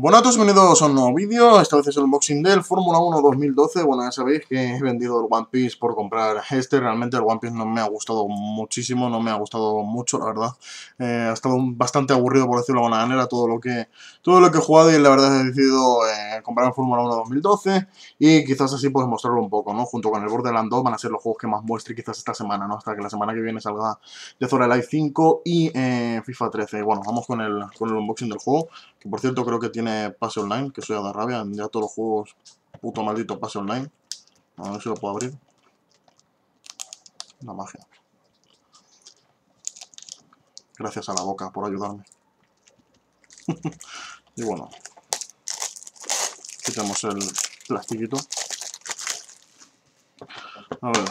Bueno a todos, bienvenidos a un nuevo vídeo, esta vez es el unboxing del Fórmula 1 2012, bueno ya sabéis que he vendido el One Piece por comprar este, realmente el One Piece no me ha gustado muchísimo, no me ha gustado mucho la verdad, eh, ha estado bastante aburrido por decirlo de alguna manera todo lo que todo lo que he jugado y la verdad he decidido eh, comprar el Fórmula 1 2012 y quizás así pues mostrarlo un poco, ¿no? Junto con el Borderlands 2 van a ser los juegos que más muestre quizás esta semana, ¿no? Hasta que la semana que viene salga Death or Alive 5 y eh, FIFA 13, bueno, vamos con el, con el unboxing del juego, que por cierto creo que tiene pase online, que soy a dar rabia, ya todos los juegos, puto maldito pase online. A ver si lo puedo abrir. La magia. Gracias a la boca por ayudarme. y bueno. Quitamos el plastiquito. A ver.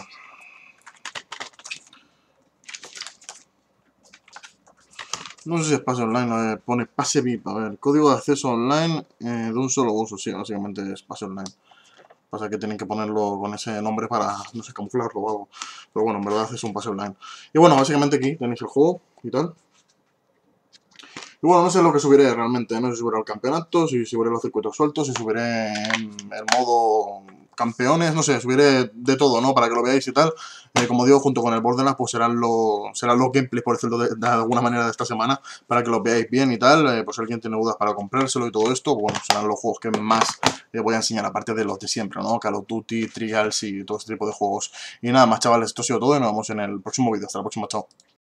No sé si es pase online, pone pase VIP. A ver, código de acceso online eh, de un solo uso. Sí, básicamente es pase online. Pasa que tienen que ponerlo con ese nombre para, no sé, camuflarlo o algo. Pero bueno, en verdad es un pase online. Y bueno, básicamente aquí tenéis el juego y tal. Y bueno, no sé lo que subiré realmente. No sé si subiré el campeonato, si subiré los circuitos sueltos, si subiré el modo campeones, no sé, subiré de todo, ¿no? Para que lo veáis y tal. Eh, como digo, junto con el Borderlands, pues serán los, serán los gameplays, por decirlo de, alguna manera, de esta semana, para que lo veáis bien y tal. Eh, pues si alguien tiene dudas para comprárselo y todo esto, bueno, serán los juegos que más eh, voy a enseñar, aparte de los de siempre, ¿no? Call of Duty, Trials y todo este tipo de juegos. Y nada más, chavales, esto ha sido todo y nos vemos en el próximo vídeo. Hasta la próxima, chao.